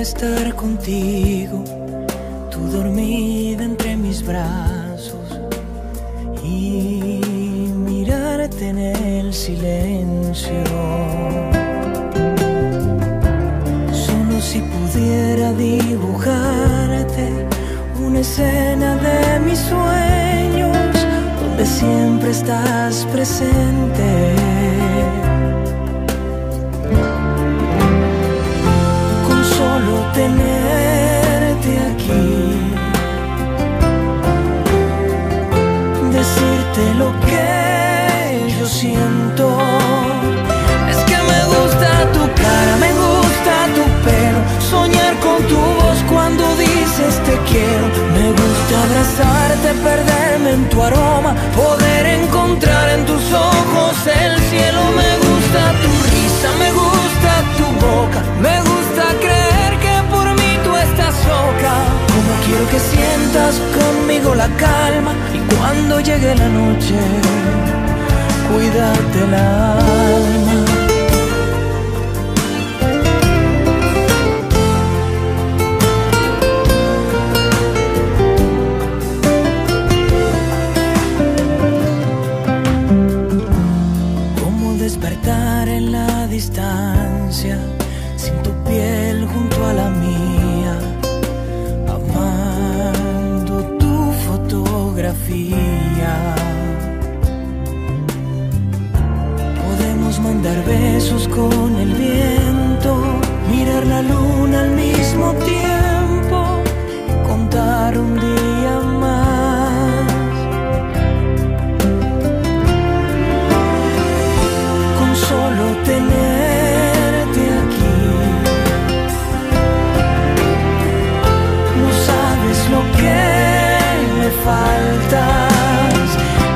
estar contigo, tú dormida entre mis brazos y mirarte en el silencio. Solo si pudiera dibujarte una escena de mis sueños donde siempre estás presente. Poder encontrar en tus ojos el cielo. Me gusta tu risa, me gusta tu boca, me gusta creer que por mí tú estás loca. Como quiero que sientas conmigo la calma y cuando llegue la noche, cuídate distancia, sin tu piel junto a la mía, amando tu fotografía. Podemos mandar besos con el viento, mirar la luna al mismo tiempo, faltas.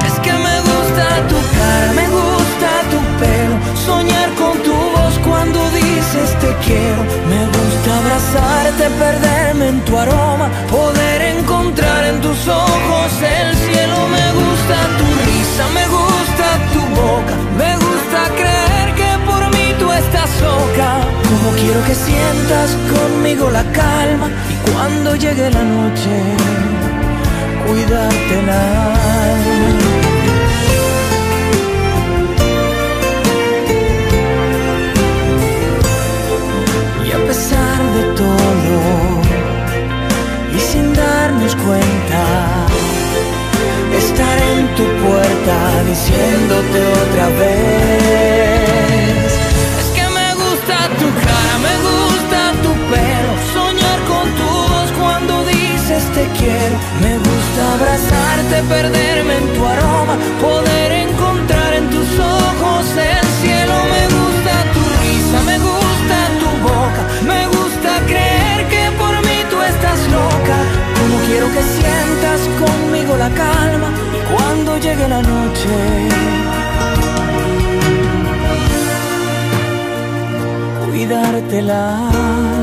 Es que me gusta tu cara, me gusta tu pelo, soñar con tu voz cuando dices te quiero. Me gusta abrazarte, perderme en tu aroma, poder encontrar en tus ojos el cielo. Me gusta tu risa, me gusta tu boca, me gusta creer que por mí tú estás loca. Como quiero que sientas conmigo la calma y cuando llegue la noche, perderme en tu aroma, poder encontrar en tus ojos el cielo. Me gusta tu risa, me gusta tu boca, me gusta creer que por mí tú estás loca. Como quiero que sientas conmigo la calma y cuando llegue la noche. Cuidarte el alma.